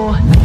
Oh.